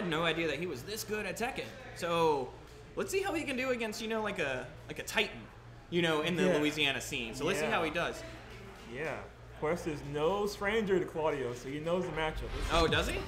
had no idea that he was this good at Tekken. So let's see how he can do against you know like a like a Titan, you know, in the Yeah. Louisiana scene. So let's see how he does. Yeah. Quest is no stranger to Claudio, so he knows the matchup. Let's- Oh, does he?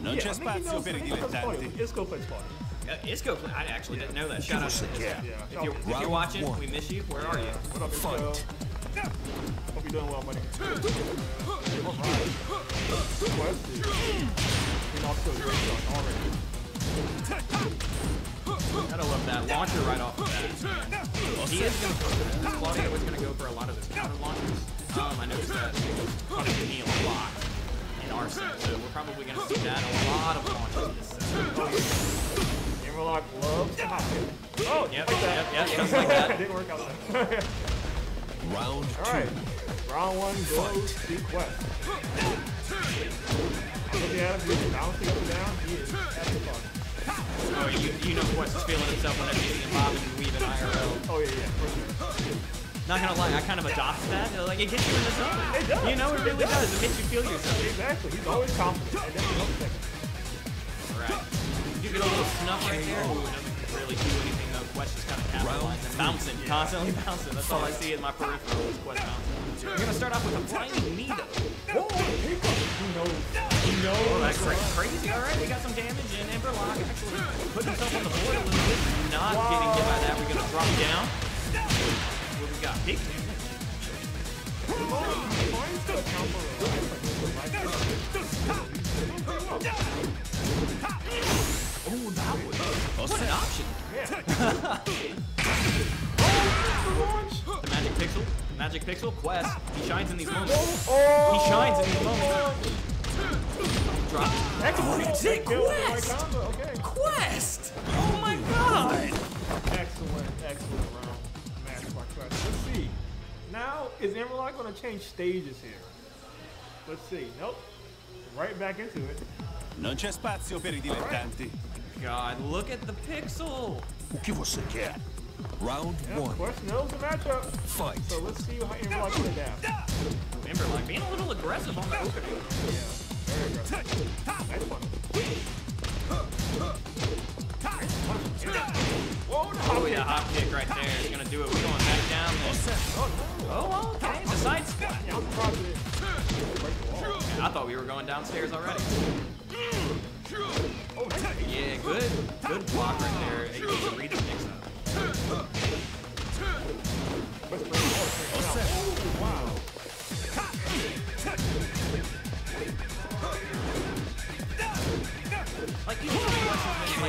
No yeah, c'è I think he spazio knows- per I i think he knows Claudio. dilettanti. Isco plays Claudio. Uh, Isco, I actually didn't know that. Shout out to Isco. Yeah. If you're, if you're watching, one. we miss you. Where are you? What up, Isco? Fight. Hope you're doing well, buddy. All right. Quest is being off to a great start already. Gotta love that launcher right off the bat. He is gonna go. Claudio is gonna go for a lot of his counter launchers. Um, I noticed that he was punishing me a lot in our set, so we're probably gonna see that a lot of launches this set. inverlock loves to hop it. Oh, Yep, like that. yep, yep, just like that. Didn't work out there. Round All right. two. Round one goes to Quest. Look at him. He's bouncing up and down. He is. Oh, you, you know Quest is feeling himself whenever you see him bobbing and weaving IRL. Oh, yeah, yeah. Not gonna lie, I kind of adopt that. Like it gets you in the zone. It does. You know, it really It does. does. It makes you feel yourself. Exactly. He's always confident. And then he's second. Right. You get a little snuff right there. Ooh, doesn't really do anything though. Quest just kind of capitalizing, bouncing, constantly bouncing. That's all I see in my peripheral is Quest bouncing. We're gonna start off with a flying knee though. Whoa, here he comes. He knows. He Oh, crazy. All right, we got some damage, and inverlock actually putting himself on the board a little bit. Not getting hit by that. We're gonna drop down. What we got? Big damage. Mine's gonna count for a Oh, that was what an option. The magic pixel, magic pixel, Quest. He shines in these moments. He shines in these moments. Drop. That can be Sick kill with the right Quest. Okay. Quest. Oh my God. Excellent, excellent round match by Quest. Let's see. Now, is Emerald going to change stages here? Let's see. Nope. Right back into it. Non c'è spazio per i dilettanti. God, look at the pixel. O que você quer? Round Yeah, one. Quest knows the matchup. Fight. So let's see how Emerald can adapt. Remember, like being a little aggressive on the opening. Yeah, no. Oh yeah, hop kick right there is gonna do it. We're going back down. Oh, okay. The. I thought we were going downstairs already. Yeah, good, good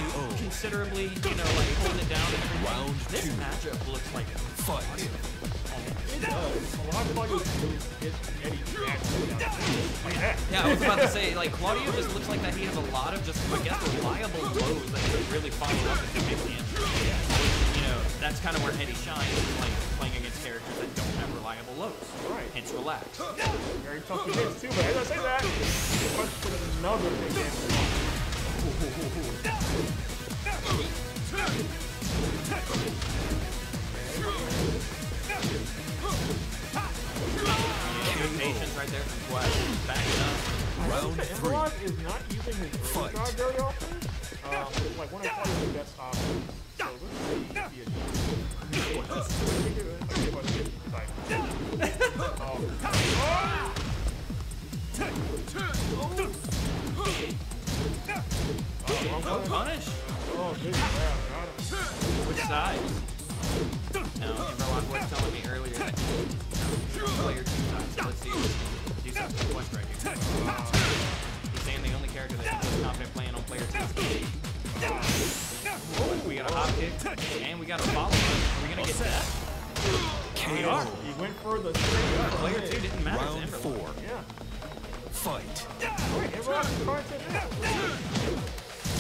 like considerably, you know, like holding it down. And Round this two. matchup looks like Fight. It does. A lot of players get Eddy actually down. Like that. Yeah, I was about to say, like, Claudio just looks like that he has a lot of just, I guess, reliable lows that he can really follow up and do big damage. You know, that's kind of where Eddy shines, like playing against characters that don't have reliable lows. Right. Hence, relax. Very tough to hit too, but as I say that, Quest put another big damage. Good patience right there from Quest. Back up. Round three. Emerald is not using his Fight. overdrive very often. Um, like one of Claudio's best options. So let's see if he adjusts. Oh. Wrong button. punish. Oh, good grab. Got him. Which side? No, inverlock was telling me earlier that you know, player two sides. So let's see. Do something with Quest right here. Uh, he's saying the only character that he feels confident playing on player two is Cage. Oh, we got a hop kick, and we got a follow up. Are we gonna get that? We are. He went for the straight up. Player two didn't matter. Round inverlock. four. Yeah. Fight. Wait, Emerald is trying to hit. Do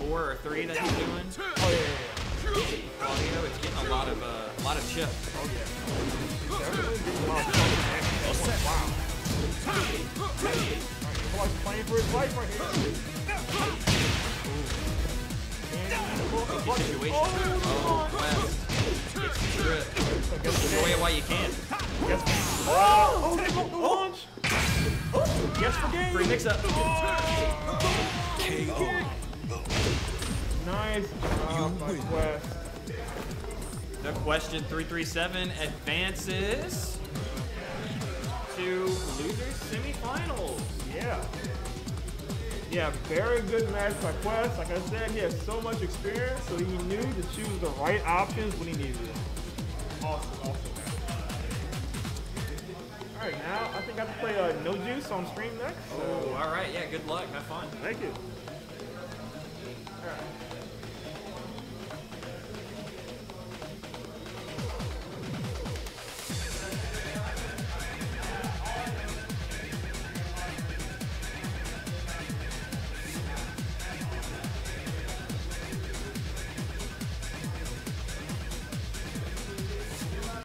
four or three that he's doing, Oh yeah, yeah, yeah. Claudio, it's getting a lot of uh, a lot of chip. Oh yeah. Definitely getting a lot of fun with that. Wow. Alright, playing for his life right here. Good Oh, situation. oh, Oh, Quest. Gets the trip. Enjoy it while you can. Yes. Oh, oh, they broke the launch. Yes for game. Free mix up. KO. Nice job by. Quest. The question 337 advances to losers semifinals. Yeah. Yeah, very good match by Quest. Like I said, he has so much experience, so he knew to choose the right options when he needed it. Awesome, awesome match. Alright, now I think I have to play uh, No Juice on stream next. So, Oh, all right. Yeah, good luck. Have fun. thank you. All right.